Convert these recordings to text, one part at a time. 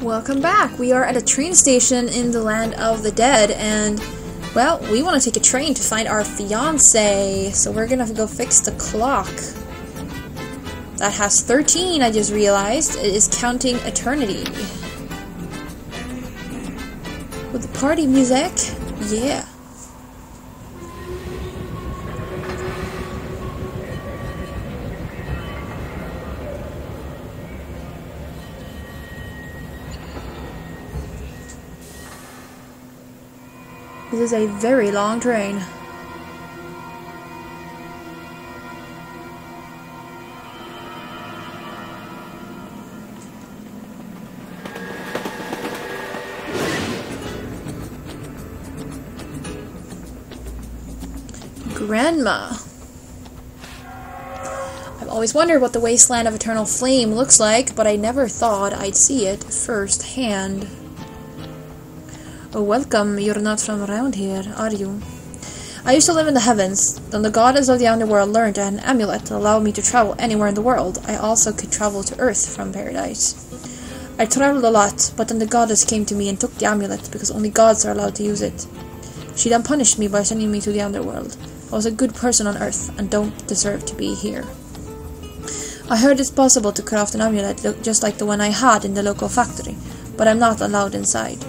Welcome back. We are at a train station in the land of the dead, and well, we want to take a train to find our fiance. So we're gonna go fix the clock. That has 13, I just realized. It is counting eternity. With the party music, yeah. This is a very long train. Grandma. I've always wondered what the wasteland of eternal flame looks like, but I never thought I'd see it firsthand. Oh, welcome. You're not from around here, are you? I used to live in the heavens. Then the goddess of the underworld learned an amulet to allow me to travel anywhere in the world. I also could travel to Earth from paradise. I traveled a lot, but then the goddess came to me and took the amulet because only gods are allowed to use it. She then punished me by sending me to the underworld. I was a good person on Earth and don't deserve to be here. I heard it's possible to craft an amulet just like the one I had in the local factory, but I'm not allowed inside.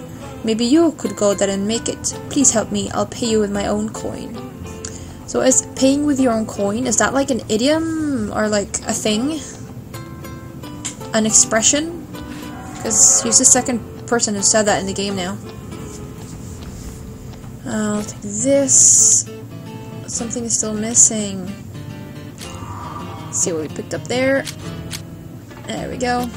Maybe you could go there and make it. Please help me, I'll pay you with my own coin. So is paying with your own coin, is that like an idiom or like a thing? An expression? Because he's the second person who said that in the game now. I'll take this. Something is still missing. Let's see what we picked up there. There we go.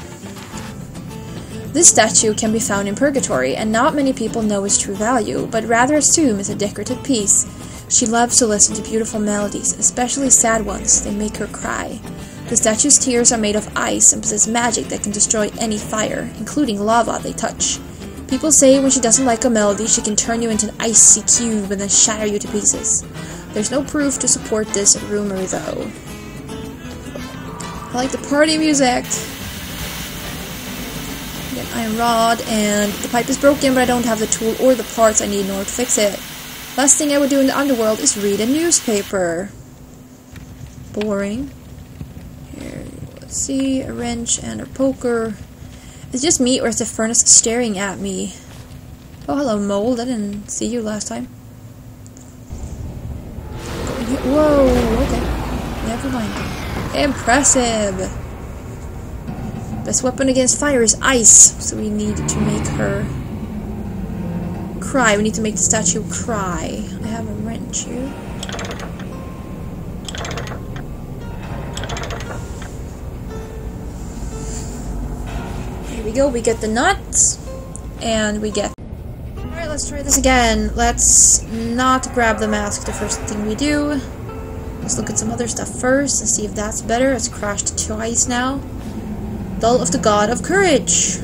This statue can be found in Purgatory, and not many people know its true value, but rather assume it's a decorative piece. She loves to listen to beautiful melodies, especially sad ones. They make her cry. The statue's tears are made of ice and possess magic that can destroy any fire, including lava they touch. People say when she doesn't like a melody, she can turn you into an icy cube and then shatter you to pieces. There's no proof to support this rumor, though. I like the party music. Iron rod, and the pipe is broken, but I don't have the tool or the parts I need in order to fix it. Last thing I would do in the underworld is read a newspaper. Boring. Here, let's see, a wrench and a poker. Is just me, or is the furnace staring at me? Oh, hello, mold. I didn't see you last time. Whoa, okay. Never mind. Impressive! Best weapon against fire is ice, so we need to make her cry. We need to make the statue cry. I have a wrench here. Here we go, we get the nuts, and we get... Alright, let's try this again. Let's not grab the mask the first thing we do. Let's look at some other stuff first and see if that's better. It's crashed twice now. Doll of the God of Courage.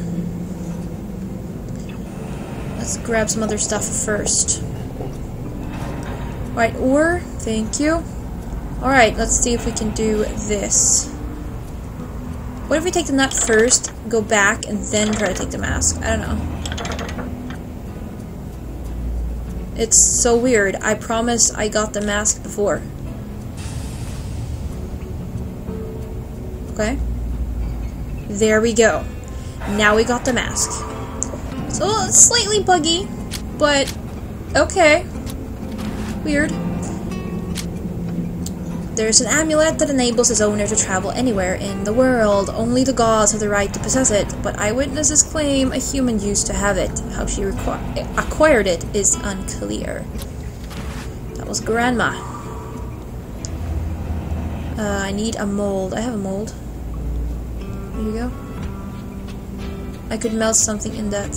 Let's grab some other stuff first. Right, ore. Thank you. Alright, let's see if we can do this. What if we take the nut first, go back, and then try to take the mask? I don't know. It's so weird. I promise I got the mask before. There we go. Now we got the mask. So it's slightly buggy, but okay. Weird. There's an amulet that enables its owner to travel anywhere in the world. Only the gods have the right to possess it, but eyewitnesses claim a human used to have it. How she acquired it is unclear. That was Grandma. Uh, I need a mold. I have a mold. There you go. I could melt something in that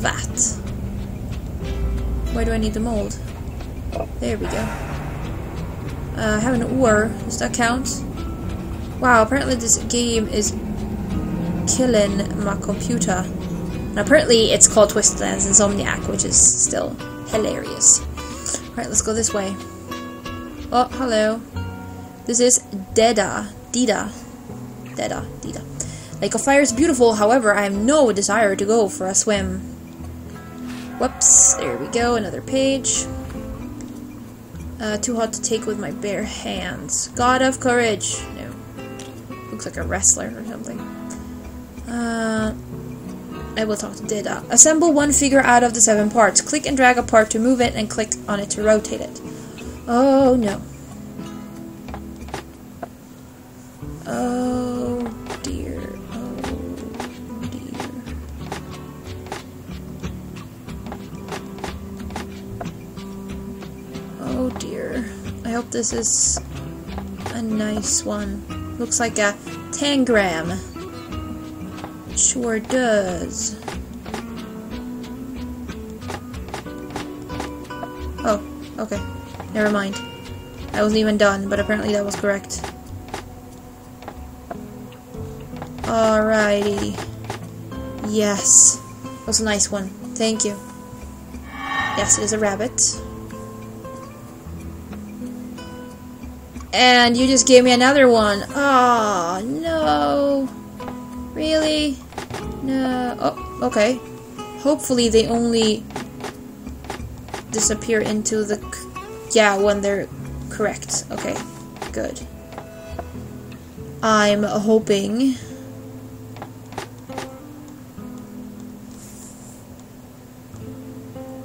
vat. Why do I need the mold? There we go. Uh, I have an ore. Does that count? Wow, apparently this game is killing my computer. And apparently it's called Twistlands Insomniac, which is still hilarious. Alright, let's go this way. Oh, hello. This is Deda. Dida. Deda. Dida. Lake of Fire is beautiful, however, I have no desire to go for a swim. Whoops, there we go, another page. Uh, too hot to take with my bare hands. God of courage. No. Looks like a wrestler or something. Uh, I will talk to Dida. Assemble one figure out of the seven parts. Click and drag a part to move it and click on it to rotate it. Oh no. Oh I hope this is a nice one. Looks like a tangram. Sure does. Oh, okay. Never mind. I wasn't even done, but apparently that was correct. Alrighty. Yes. That was a nice one. Thank you. Yes, it is a rabbit. And you just gave me another one. Oh, no. Really? No. Oh, okay. Hopefully they only disappear into the... Yeah, when they're correct. Okay, good. I'm hoping...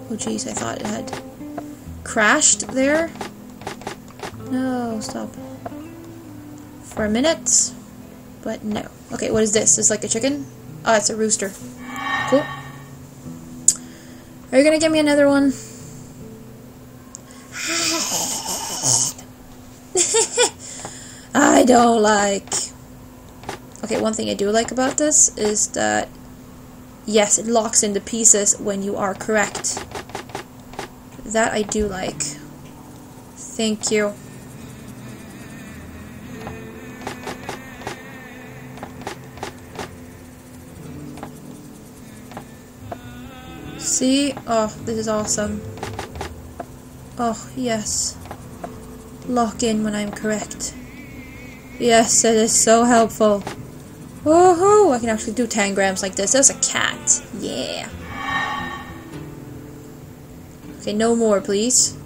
Oh jeez, I thought it had crashed there. No, stop. For a minute, but no. Okay, what is this? Is like a chicken? Oh, it's a rooster. Cool. Are you gonna give me another one? I don't like. Okay, one thing I do like about this is that yes, it locks into pieces when you are correct. That I do like. Thank you. See? Oh, this is awesome. Oh, yes. Lock in when I'm correct. Yes, it is so helpful. Woohoo! I can actually do tangrams like this. There's a cat. Yeah. Okay, no more, please.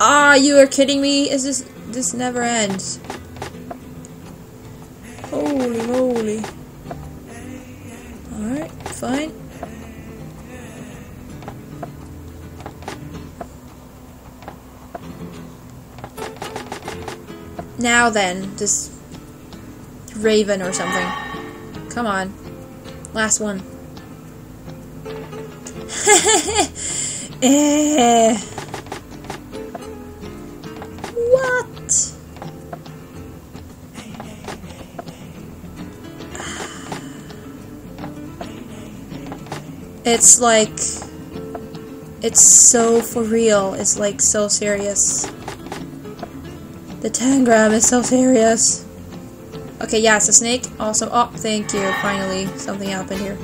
Ah, you are kidding me? Is this... This never ends. Holy moly. Alright, fine. Now then, this raven or something. Come on. Last one. eh. What? It's like it's so for real. It's like so serious. The tangram is so serious. Okay, yeah, it's a snake. Awesome. Oh, thank you. Finally, something happened here.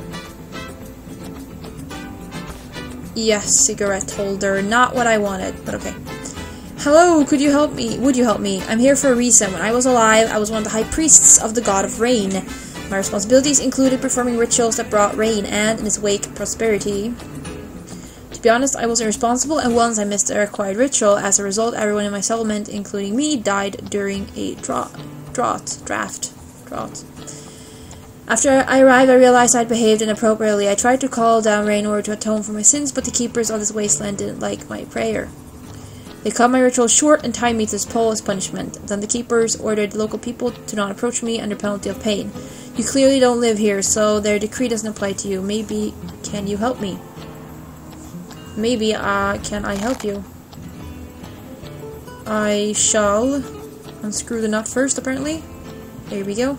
Yes, cigarette holder. Not what I wanted, but okay. Hello, could you help me? Would you help me? I'm here for a reason. When I was alive, I was one of the high priests of the god of rain. My responsibilities included performing rituals that brought rain and, in its wake, prosperity. Be honest, I was irresponsible, and once I missed a required ritual. As a result, everyone in my settlement, including me, died during a drought. Drought. Draft. Drought. After I arrived, I realized I'd behaved inappropriately. I tried to call down rain in order to atone for my sins, but the keepers of this wasteland didn't like my prayer. They cut my ritual short and tied me to this pole as punishment. Then the keepers ordered local people to not approach me under penalty of pain. You clearly don't live here, so their decree doesn't apply to you. Maybe can you help me? Maybe uh can I help you? I shall unscrew the nut first, apparently. There we go.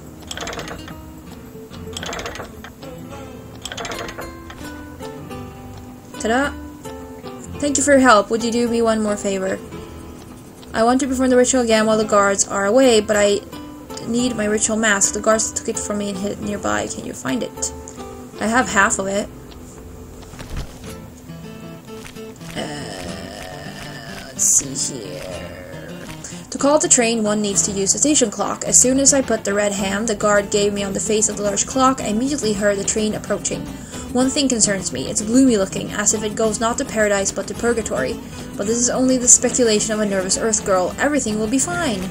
Ta-da! Thank you for your help. Would you do me one more favor? I want to perform the ritual again while the guards are away, but I need my ritual mask. The guards took it from me and hid it nearby. Can you find it? I have half of it. Here. To call the train, one needs to use the station clock. As soon as I put the red hand the guard gave me on the face of the large clock, I immediately heard the train approaching. One thing concerns me. It's gloomy looking, as if it goes not to paradise but to purgatory. But this is only the speculation of a nervous earth girl. Everything will be fine.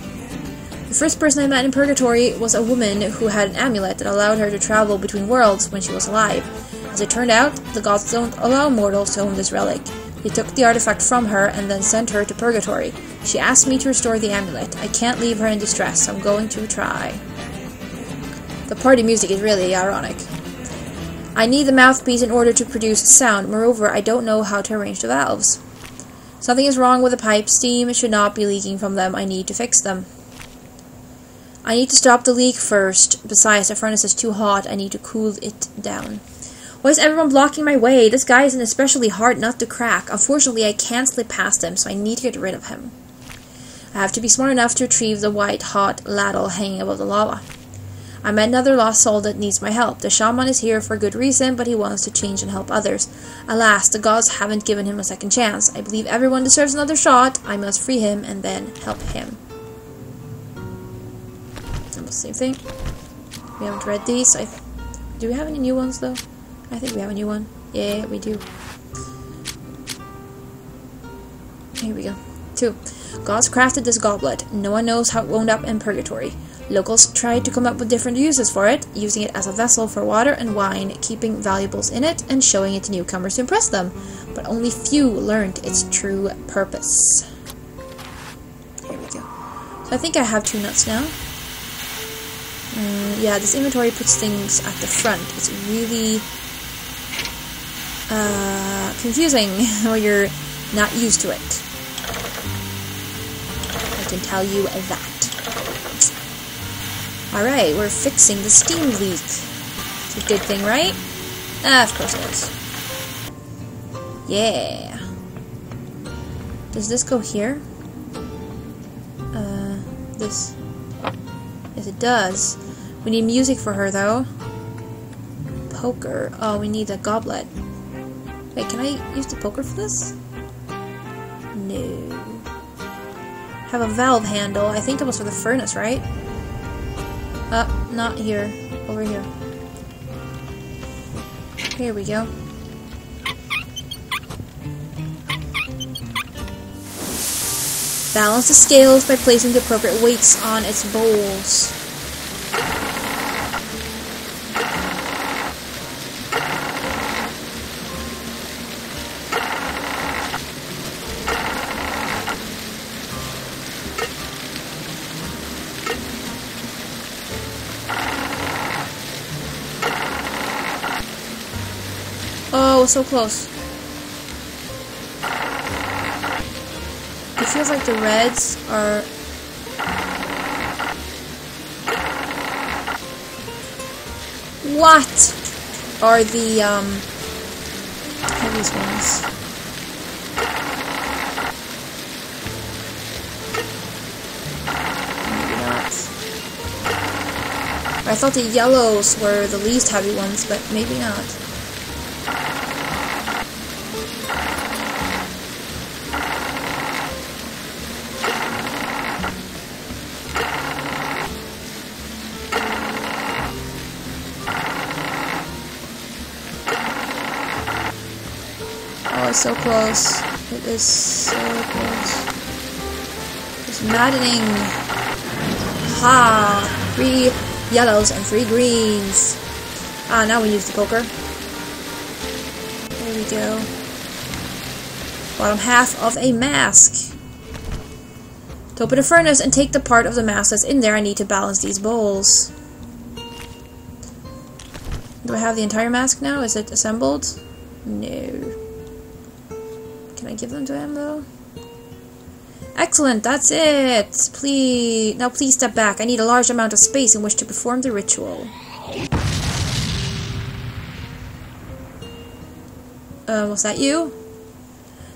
The first person I met in purgatory was a woman who had an amulet that allowed her to travel between worlds when she was alive. As it turned out, the gods don't allow mortals to own this relic. They took the artifact from her and then sent her to purgatory. She asked me to restore the amulet. I can't leave her in distress. I'm going to try. The party music is really ironic. I need the mouthpiece in order to produce sound. Moreover, I don't know how to arrange the valves. Something is wrong with the pipes. Steam should not be leaking from them. I need to fix them. I need to stop the leak first. Besides, the furnace is too hot. I need to cool it down. Why is everyone blocking my way? This guy is an especially hard nut to crack. Unfortunately, I can't slip past him, so I need to get rid of him. I have to be smart enough to retrieve the white hot ladle hanging above the lava. I met another lost soul that needs my help. The shaman is here for good reason, but he wants to change and help others. Alas, the gods haven't given him a second chance. I believe everyone deserves another shot. I must free him and then help him. Same thing. We haven't read these. I do we have any new ones though? I think we have a new one. Yeah, we do. Here we go. Two. Gods crafted this goblet. No one knows how it wound up in purgatory. Locals tried to come up with different uses for it, using it as a vessel for water and wine, keeping valuables in it, and showing it to newcomers to impress them. But only few learned its true purpose. Here we go. So I think I have two nuts now. Uh, yeah, this inventory puts things at the front. It's really uh, confusing or you're not used to it. I can tell you that. Alright, we're fixing the steam leak. It's a good thing, right? Ah, of course it is. Yeah. Does this go here? Uh, this. Yes, it does. We need music for her, though. Poker. Oh, we need a goblet. Wait, can I use the poker for this? No. Have a valve handle. I think that was for the furnace, right? Uh, not here. Over here. Here we go. Balance the scales by placing the appropriate weights on its bowls. Oh, so close. It feels like the reds are... What are the, um... Heaviest ones? Maybe not. I thought the yellows were the least heavy ones, but maybe not. So close. It is so close. It's maddening. Ha! Three yellows and three greens. Ah, now we use the poker. There we go. Bottom half of a mask. To open a furnace and take the part of the mask that's in there, I need to balance these bowls. Do I have the entire mask now? Is it assembled? No. I give them to him, though? Excellent, that's it! Please... Now please step back. I need a large amount of space in which to perform the ritual. Uh, was that you?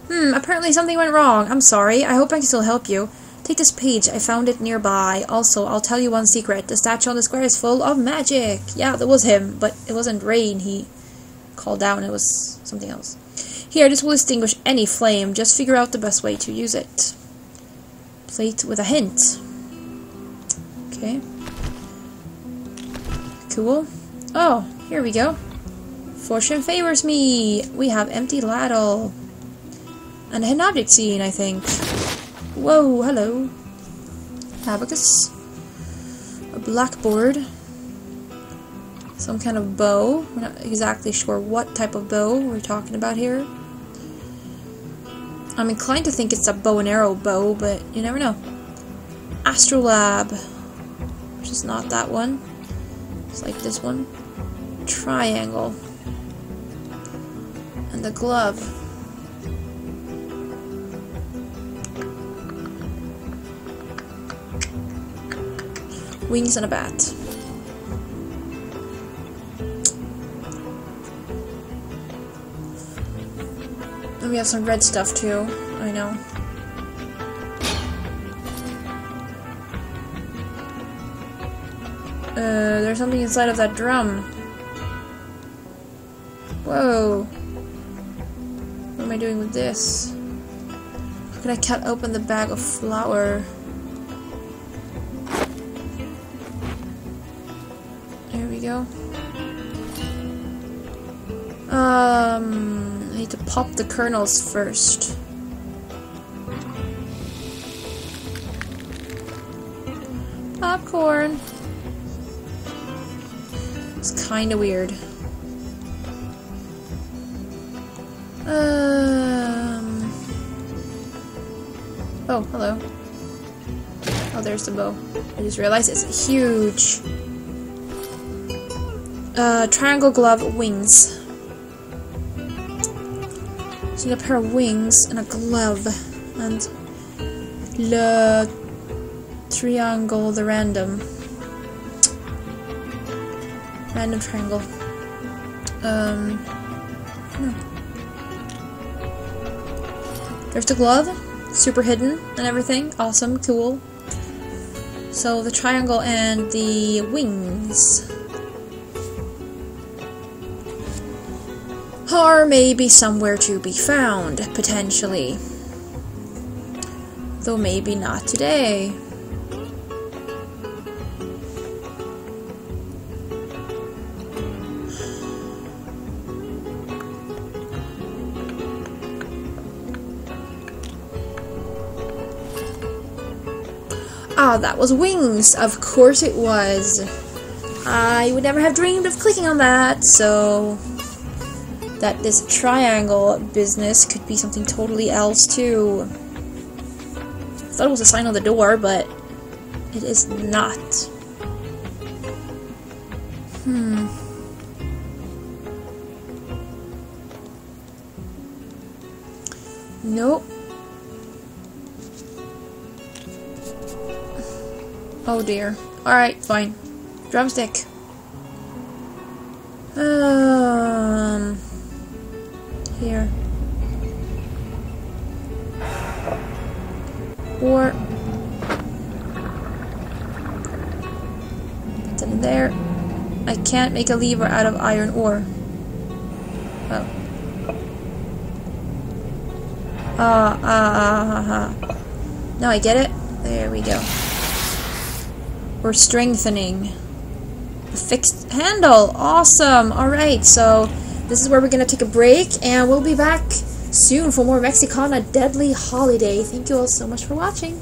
Hmm, apparently something went wrong. I'm sorry. I hope I can still help you. Take this page. I found it nearby. Also, I'll tell you one secret. The statue on the square is full of magic. Yeah, that was him, but it wasn't rain. He called down. It was something else. Here, this will extinguish any flame. Just figure out the best way to use it. Plate with a hint. Okay. Cool. Oh, here we go. Fortune favors me. We have empty ladle. And a hidden object scene, I think. Whoa, hello. Abacus. A blackboard. Some kind of bow. We're not exactly sure what type of bow we're talking about here. I'm inclined to think it's a bow and arrow bow, but you never know. Astrolabe. Which is not that one. It's like this one. Triangle. And the glove. Wings and a bat. We have some red stuff too. I know. Uh, there's something inside of that drum. Whoa. What am I doing with this? How can I cut open the bag of flour? There we go. Um, I need to pop the kernels first. Popcorn. It's kind of weird. Um. Oh, hello. Oh, there's the bow. I just realized it's huge. Uh, triangle glove wings. A pair of wings and a glove and the triangle the random random triangle. Um, no. There's the glove, super hidden and everything. Awesome, cool. So the triangle and the wings. Are maybe somewhere to be found, potentially. Though maybe not today. Ah, that was wings. Of course it was. I would never have dreamed of clicking on that, so that this triangle business could be something totally else too. I thought it was a sign on the door, but it is not. Hmm. Nope. Oh dear. Alright, fine. Drumstick. Um. Here. Or. In there. I can't make a lever out of iron ore. Oh. Ah, ah, ah, ah. Now I get it. There we go. We're strengthening. The fixed handle. Awesome. Alright, so this is where we're going to take a break, and we'll be back soon for more Mexicana Deadly Holiday. Thank you all so much for watching.